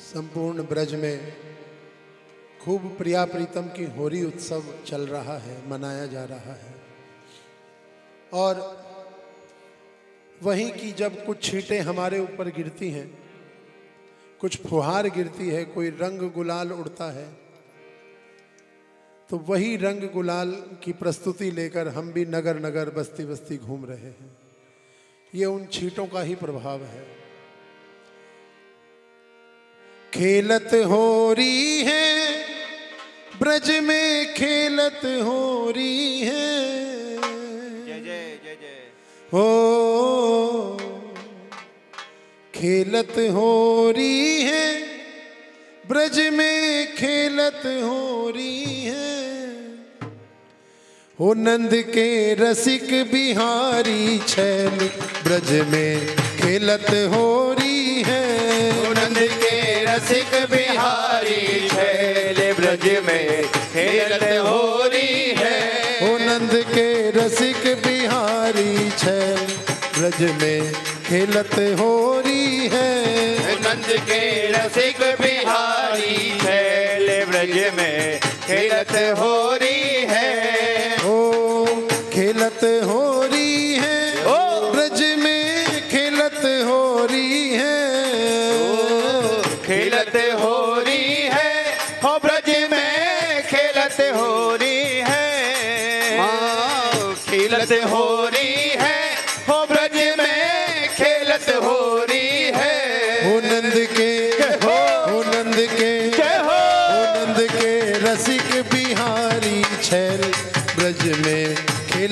संपूर्ण ब्रज में खूब प्रिया प्रीतम की होरी उत्सव चल रहा है, मनाया जा रहा है। और वहीं की जब कुछ छींटें हमारे ऊपर गिरती हैं, कुछ फुहार गिरती है, कोई रंग गुलाल उड़ता है तो वही रंग गुलाल की प्रस्तुति लेकर हम भी नगर नगर बस्ती बस्ती घूम रहे हैं। ये उन छींटों का ही प्रभाव है। खेलत हो रही है ब्रज में खेलत हो रही है। जय जय जय जय। हो खेलत हो रही है ब्रज में खेलत हो रही है। हो नंद के रसिक बिहारी छैल ब्रज में खेलत हो रसिक बिहारी छैल ब्रज में खेलत हो रही है। हो नंद के रसिक बिहारी छैल ब्रज में खेलत हो रही है। नंद के रसिक बिहारी छैल ब्रज में खेलत हो रही है। ओ खेलत हो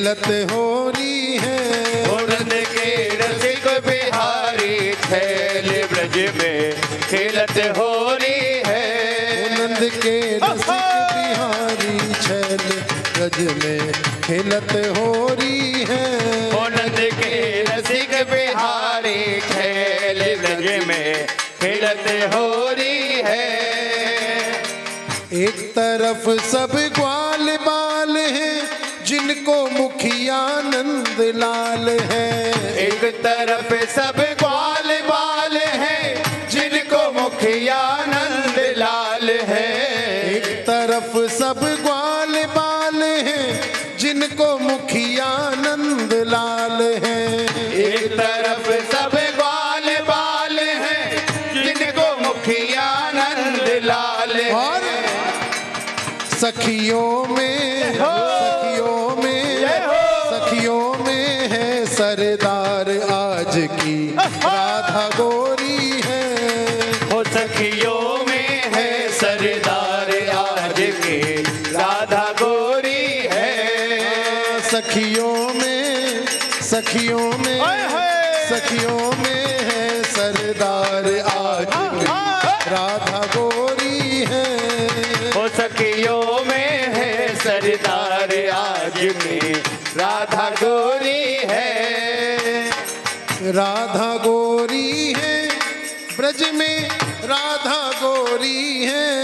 खेलत हो रही है। हो के रसिक बिहारी छैल ब्रज में खेलत हो रही है। हो नंद के रसिक बिहारी छैल ब्रज में खेलत हो रही है। हो नंद के रसिक बिहारी खेल ब्रज में खेलत हो रही है। एक तरफ़ सब ग्वाल बाल हैं जिनको मुखिया नंद लाल है। एक तरफ़ सब ग्वाल बाल है जिनको मुखिया नंद लाल है। एक तरफ़ सब ग्वाल बाल हैं जिनको मुखिया नंद लाल है। एक तरफ़ सब ग्वाल बाल है जिनको मुखिया नंद लाल है। और सखियों में सखियों में राधा गोरी है। राधा गोरी है ब्रज में राधा गोरी है।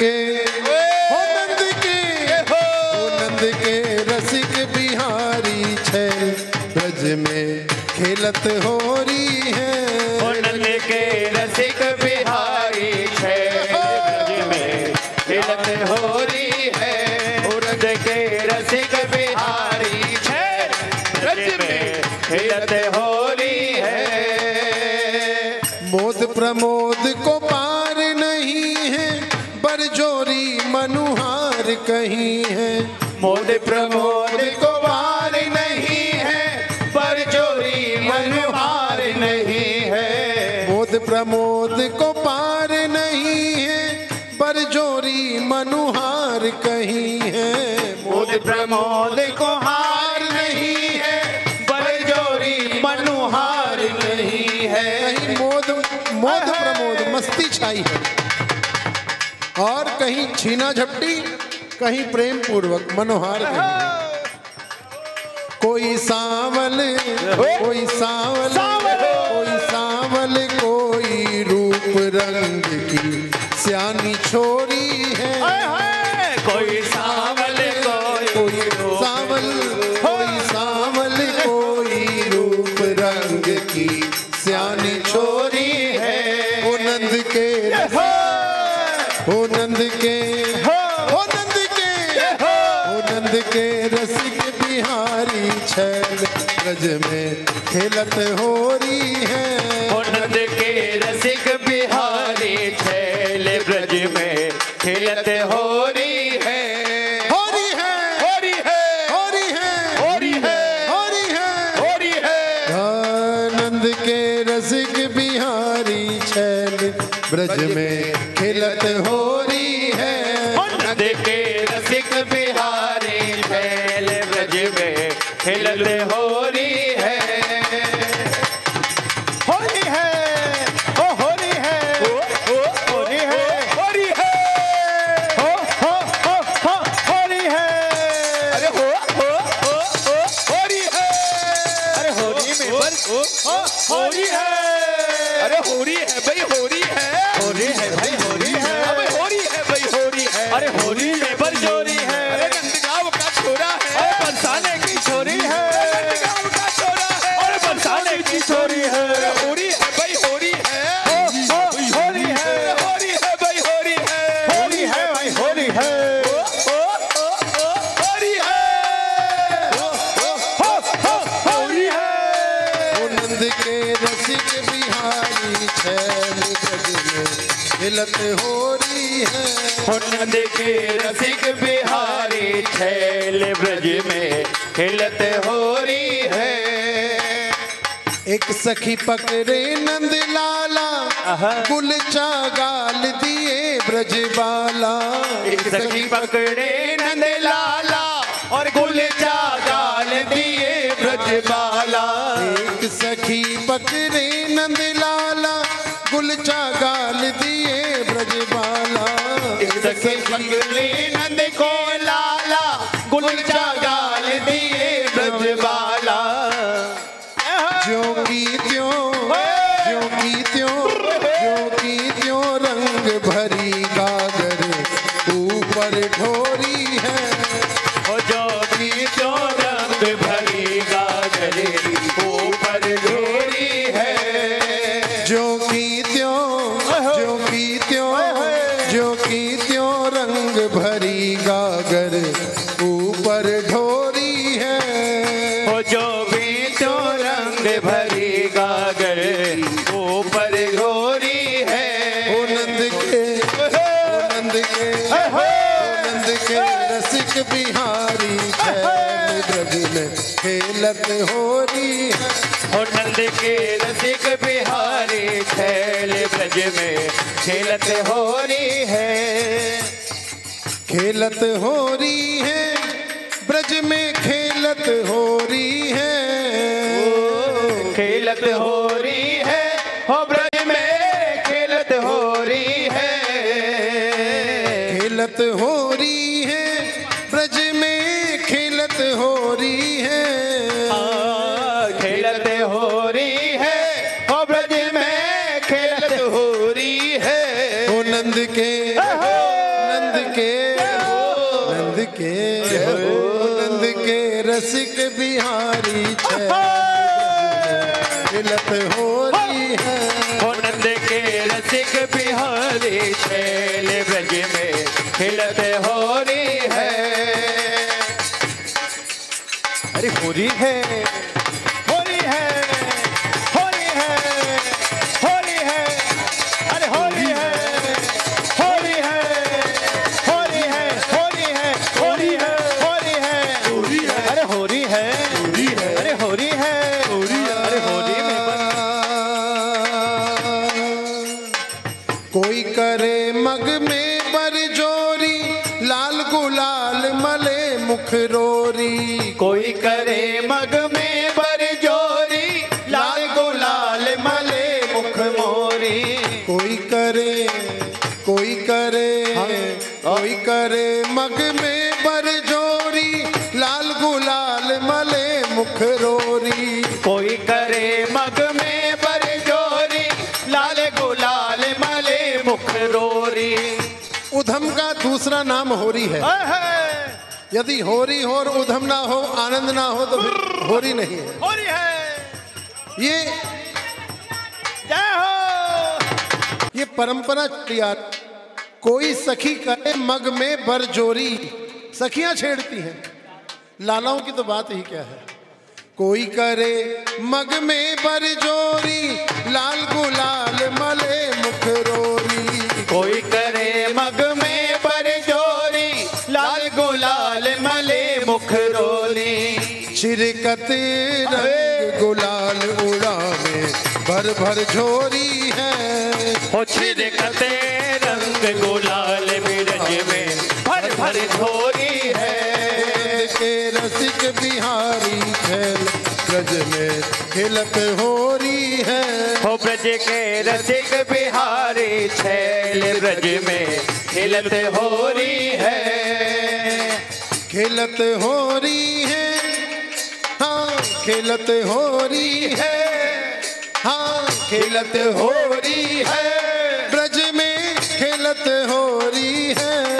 के। हो नंद के। हो। नंद के रसिक बिहारी छे। ब्रज में खेलत हो रही है। प्रमोद नहीं है पर चोरी मनहार नहीं है। मोद प्रमोद को पार नहीं है बरजोरी मनुहार कहीं है। मोद प्रमोद को हार नहीं है पर जोरी मनुहार नहीं है। कहीं मोद मोद प्रमोद मस्ती छाई है। और कहीं छीना झपटी कहीं प्रेम पूर्वक मनोहार कोई सावल कोई सांवल। कोई ब्रज में खेलत हो रही है। नंद के रसिक बिहारी छैल ब्रज में खेलत हो होली रही है अरे हो रही है। भाई हो रही है हो। रही है भाई। रसिक बिहारी छैल ब्रज में होरी है हो। नंद के रसिक बिहारी छैल ब्रज में खेलत हो रही है। एक सखी पकड़े नंद लाला गुलचा गाल दिए ब्रज बाला। एक सखी पकड़े नंद लाला और गुलचा गाल दिए ब्रजबाला एक सखी बकरे नंद लाला गुलचा गाल दिए ब्रजबाला सखी बकरे नंद को लाला गुलचा भरी खेलत हो रही है ब्रज में खेलत हो रही है। खेलत हो रही है हो ब्रज में खेलत हो रही है। खेलत होरी रसिक बिहारी हो रही है। नंद के रसिक बिहारी छैल ब्रज में खिलत हो रही है। अरे हो रही हो। अखरोरी कोई करे मग में बर जोरी। लाल गुलाल मले मुख मोरी। कोई करे कोई करे कोई करे मग में पर जोरी। लाल गुलाल मले मुख रोरी। कोई करे मग में बर जोरी। लाल गुलाल मले मुख रोरी। उधम का दूसरा नाम होरी है। यदि होरी हो और उधम ना हो आनंद ना हो तो फिर होरी नहीं है। हो रही है। ये जय हो। ये परंपरा यार कोई सखी करे मग में बरजोरी सखियाँ छेड़ती हैं। लालाओं की तो बात ही क्या है? कोई करे मग में बरजोरी लाल गुलाल मले मुख रोरी। कोई करे मग मले मुख रोली छिरकत रंग गुलाल उड़ा में भर भर झोरी है। हो छिड़कते रंग गुलाल बिरज में भर भर झोरी है। के रसिक बिहारी खेल ब्रज में खिलत होरी है। हो ब्रज के रसिक बिहारी छैल ब्रज में खिलत होरी है। खिलत होरी है। हाँ खेलत हो रही है। हाँ खेलत हो रही है। ब्रज में खेलत हो रही है हाँ।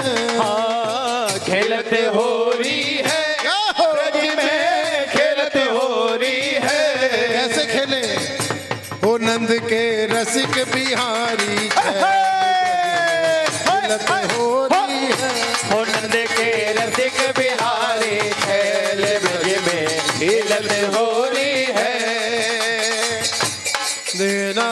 खिलत होरी है। देना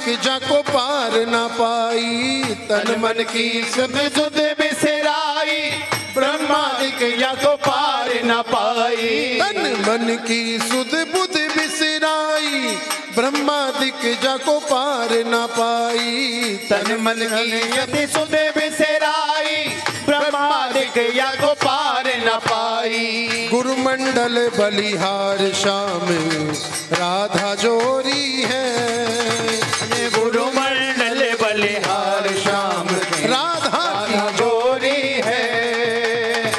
ब्रह्मादिक जाको पार ना पाई। तन मन की सुध सुध बिसराई ब्रह्मादिक या को पार न पाई। तन मन की सुध बुध बिसराई ब्रह्मादिक जाको पार ना पाई। तन मन की यदि सुध बिसराई ब्रह्मादिक या को पार न पाई। गुरु मंडल बलिहार शाम राधा जोरी है।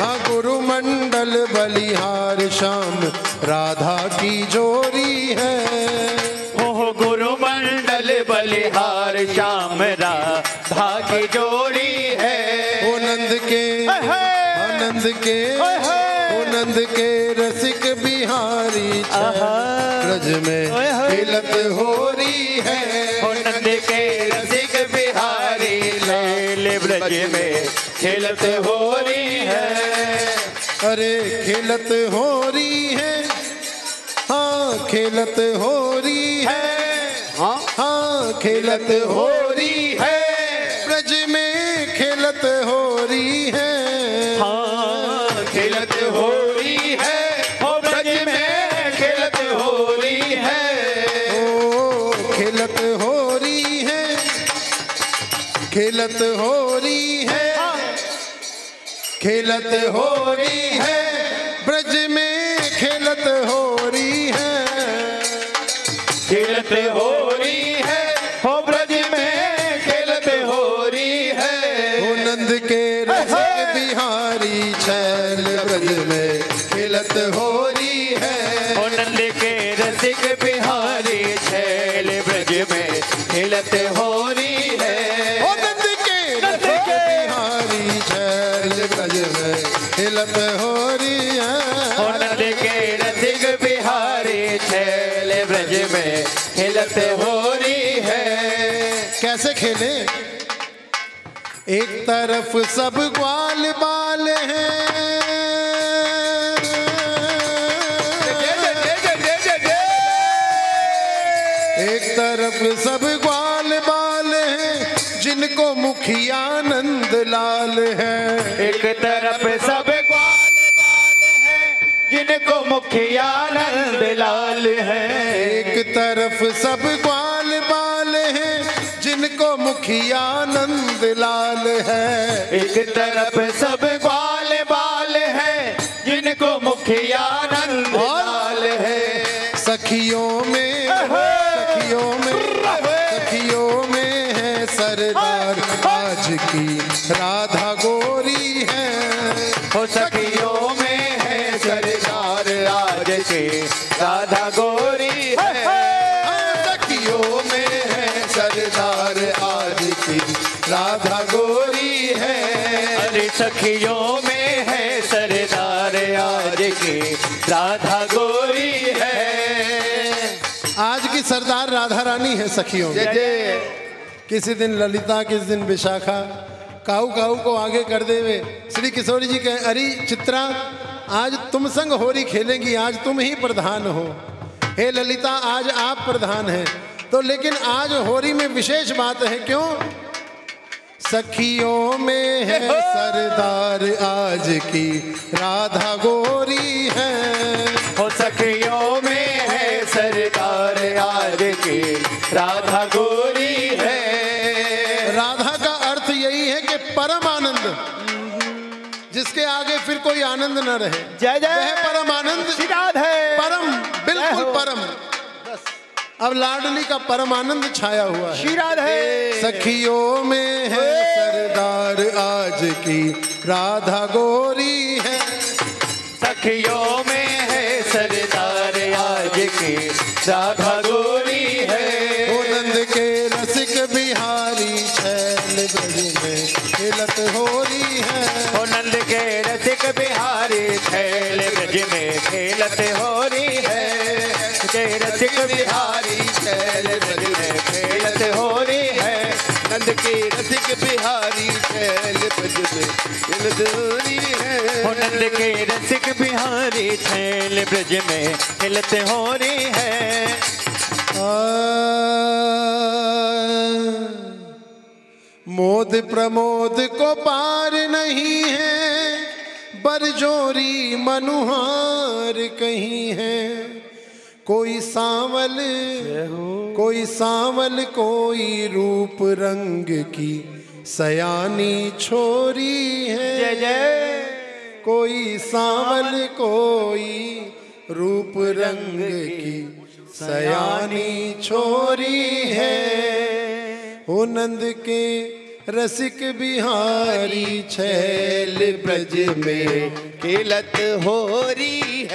है गुरु मंडल बलिहार श्याम राधा की जोरी है। हो गुरु मंडल बलिहार श्याम राधा की जोड़ी है। ओ नंद के आनंद के ओ नंद के रसिक बिहारी ब्रज में हिलत हो रही है। नंद के रसिक बिहारी लैल ब्रज में खेलत है अरे खेलत हो रही है। हाँ खेलत हो रही है। हाँ? हाँ खेलत हो रही है। ब्रज में खेलत हो रही है। हाँ खेलत हो रही है। हो ब्रज में खेलत हो रही है। ओ खेलत हो रही है। खेलत हो रही है। खेलत हो कैसे खेले एक तरफ़ सब ग्वाल बाल हैं। एक तरफ़ सब ग्वाल बाल हैं जिनको मुखिया नंद लाल है। एक तरफ़ सब ग्वाल बाल हैं जिनको मुखिया नंद लाल है। एक तरफ़ सब ग्वाल जिनको जिनको मुखिया नंद लाल है। एक तरफ़ सब बाल बाल है जिनको मुखिया नंद लाल है। सखियों में सखियों में है सरदार आज के राधा गोरी है। आज की सरदार राधा रानी है सखियों में। किसी दिन ललिता किसी दिन विशाखा। काऊ काऊ को आगे कर देवे श्री किशोरी जी कहे अरे चित्रा आज तुम संग होरी खेलेंगी आज तुम ही प्रधान हो। हे ललिता आज आप प्रधान हैं। तो लेकिन आज होरी में विशेष बात है क्यों? सखियों में है सरदार आज की राधा गोरी है। हो सखियों में है सरदार आज की राधा गोरी है। राधा का अर्थ यही है कि परम आनंद जिसके आगे फिर कोई आनंद न रहे। जय जय। वह परम आनंद परम बिल्कुल परम। अब लाडली का परम आनंद छाया हुआ है। श्री राधे। सखियों में है सरदार आज की। राधा गोरी है। सखियों में है सरदार आज की। राधा गोरी है। ओ नंद के रसिक बिहारी छैल ब्रज में खेलत होरी है। हो नंद के रसिक बिहारी छैल ब्रज में खेलत हो रही है। के बिहारी छैल ब्रज में खेलत हो है। नंद के रसिक बिहारी छैल ब्रज में दिलदोरी है नंद के रसिक बिहारी छैल ब्रज में खेलत हो। रही है मोद प्रमोद को पार नहीं है। बरजोरी मनुहार कहीं है। कोई सांवल कोई सांवल कोई रूप रंग की सयानी छोरी है। जय जय। कोई सांवल कोई रूप रंग की सयानी छोरी है। हो नंद के रसिक बिहारी छैल ब्रज में खेलत होरी